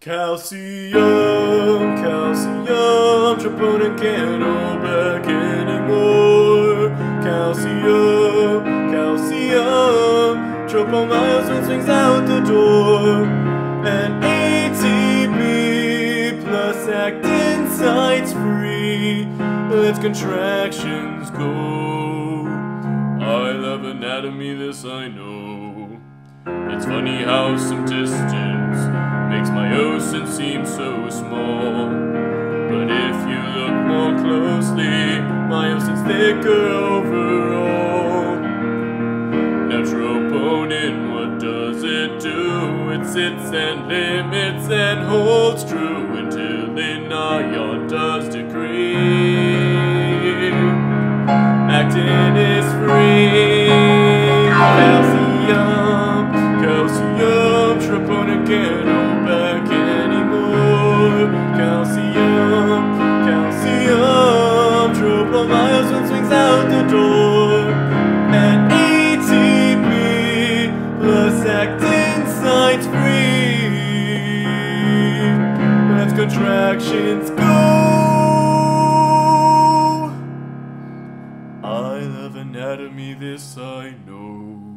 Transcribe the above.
Calcium, calcium, troponin can't hold back anymore. Calcium, calcium, tropomyosin swings out the door. And ATP plus actin sites free, lets contractions go. I love anatomy, this I know. It's funny how some distance makes myosin seem so small. But if you look more closely, myosin's thicker overall. Now troponin, what does it do? It sits and limits and holds true until an ion does decree. Actin is free. Calcium, calcium, troponin out the door. And ATP plus actin sites free. Let's contractions go. I love anatomy, this I know.